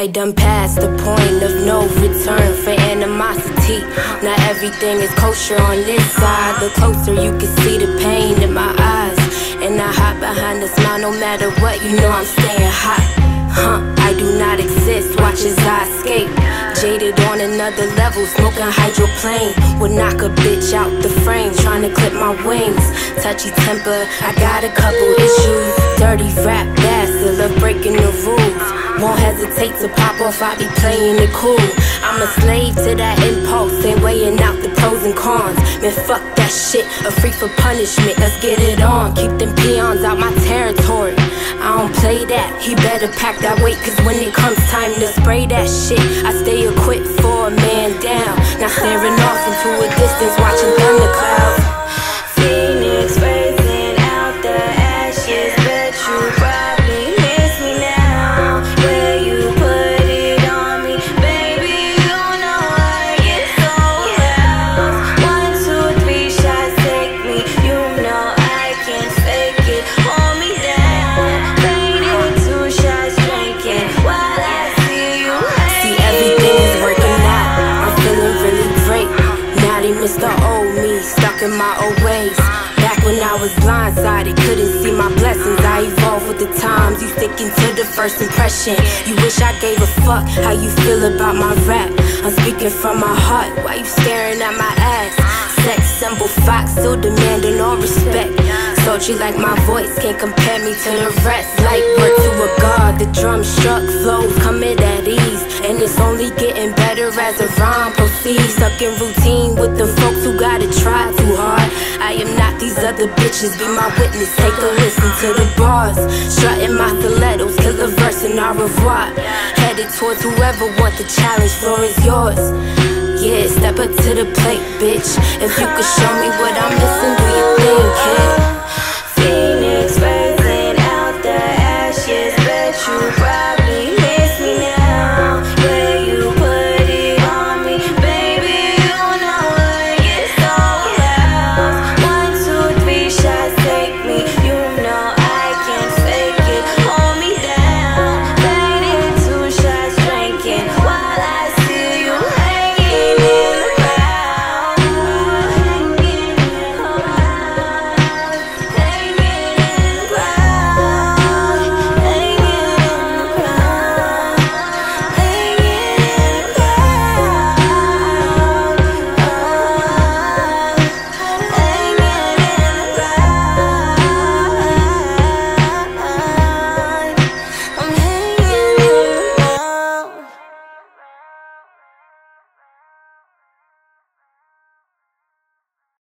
I done past the point of no return for animosity. Not everything is kosher on this side. The closer you can see the pain in my eyes. And I hide behind the smile no matter what, you know I'm staying hot. Huh, I do not exist, watch as I escape. Jaded on another level, smoking hydroplane. Would knock a bitch out the frame, trying to clip my wings. Touchy temper, I got a couple issues. Dirty rap bastard, love breaking the rules. Won't hesitate to pop off, I be playing it cool. I'm a slave to that impulse, ain't weighing out the pros and cons. Man, fuck that shit, a free for punishment, let's get it on. Keep them peons out my territory. I don't play that, he better pack that weight, cause when it comes time to spray that shit, I stay equipped for a man down. Now staring off into a old me, stuck in my old ways. Back when I was blindsided, couldn't see my blessings. I evolved with the times. You sticking to the first impression. You wish I gave a fuck how you feel about my rap. I'm speaking from my heart. Why you staring at my ass? Sex symbol fox, still demanding all respect. Sultry like my voice, can't compare me to the rest. Like word to a god, the drum struck, flows coming at ease. And it's only getting better as the rhyme proceeds. Stuck in routine other bitches, be my witness. Take a listen to the bars. Strutting my stilettos, a verse and au revoir. Headed towards whoever want the challenge, floor is yours. Yeah, step up to the plate, bitch. If you could show me what I'm missing, do you think, kid?